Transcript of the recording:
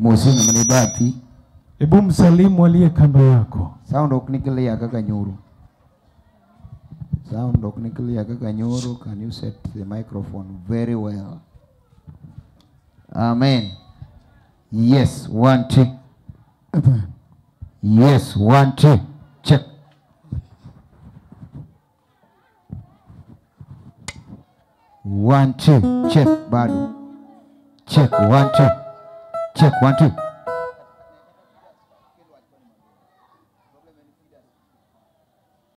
Mosi na manibati. Hebu msalimu aliye kando yako. Sound ok ni ya kaka nyoro. Sound ok ni clear kaka nyoro. Can you set the microphone very well? Amen. Yes, one, two. Yes, one, two. Check. One, two. Check, bado. Check, one, two. Check, one, two.